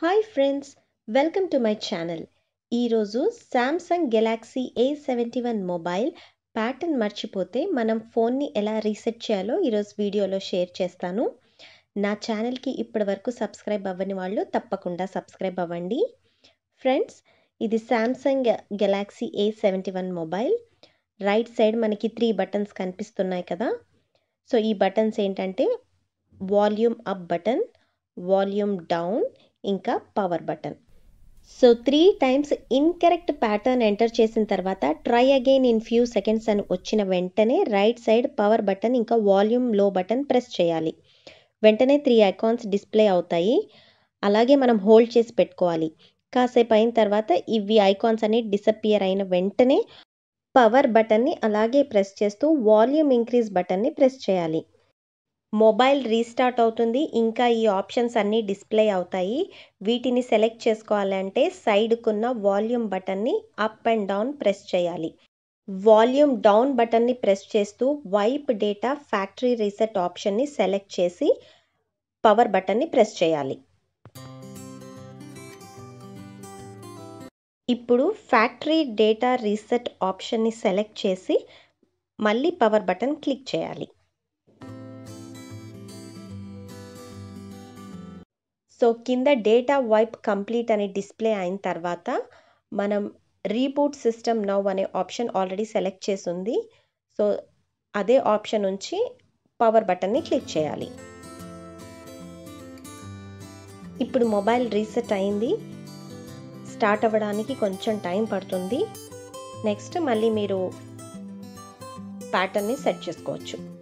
Hi friends welcome to my channel. ఈరోజు Samsung Galaxy A seventy one mobile pattern మర్చిపోతే మనం ఫోన్ని ఎలా రీసెట్ చేయాలో ఈరోజు వీడియోలో షేర్ చేస్తాను. నా ఛానల్కి ఇప్పటి వరకు సబ్స్క్రైబ్ అవ్వని వాళ్ళు తప్పకుండా సబ్స్క్రైబ్ అవ్వండి. ఫ్రెండ్స్ ఇది Samsung Galaxy A seventy one mobile right side మనకి త్రీ బటన్స్ కనిపిస్తున్నాయి కదా. సో ఈ బటన్స్ ఏంటంటే volume up button volume down ఇంకా power button so three times incorrect pattern enter చేసిన తర్వాత try again in few seconds అని వచ్చిన వెంటనే రైట్ సైడ్ పవర్ బటన్ ఇంకా వాల్యూమ్లో బటన్ ప్రెస్ చేయాలి. వెంటనే త్రీ ఐకాన్స్ డిస్ప్లే అవుతాయి. అలాగే మనం హోల్డ్ చేసి పెట్టుకోవాలి. కాసేపు అయిన తర్వాత ఇవి ఐకాన్స్ అన్ని డిసప్పియర్ అయిన వెంటనే పవర్ బటన్ని అలాగే ప్రెస్ చేస్తూ వాల్యూమ్ ఇంక్రీజ్ బటన్ని ప్రెస్ చేయాలి. మొబైల్ రీస్టార్ట్ అవుతుంది. ఇంకా ఈ ఆప్షన్స్ అన్నీ డిస్ప్లే అవుతాయి. వీటిని సెలెక్ట్ చేసుకోవాలంటే సైడ్కున్న వాల్యూమ్ బటన్ని అప్ అండ్ డౌన్ ప్రెస్ చేయాలి. వాల్యూమ్ డౌన్ బటన్ని ప్రెస్ చేస్తూ వైప్ డేటా ఫ్యాక్టరీ రీసెట్ ఆప్షన్ని సెలెక్ట్ చేసి పవర్ బటన్ని ప్రెస్ చేయాలి. ఇప్పుడు ఫ్యాక్టరీ డేటా రీసెట్ ఆప్షన్ని సెలెక్ట్ చేసి మళ్ళీ పవర్ బటన్ క్లిక్ చేయాలి. సో కింద డేటా వైప్ కంప్లీట్ అని డిస్ప్లే అయిన తర్వాత మనం రీబూట్ సిస్టమ్ నవ్ అనే ఆప్షన్ ఆల్రెడీ సెలెక్ట్ చేసి ఉంది సో అదే ఆప్షన్ నుంచి పవర్ బటన్ని క్లిక్ చేయాలి. ఇప్పుడు మొబైల్ రీసెట్ అయింది. స్టార్ట్ అవ్వడానికి కొంచెం టైం పడుతుంది. నెక్స్ట్ మళ్ళీ మీరు ప్యాటర్న్ని సెట్ చేసుకోవచ్చు.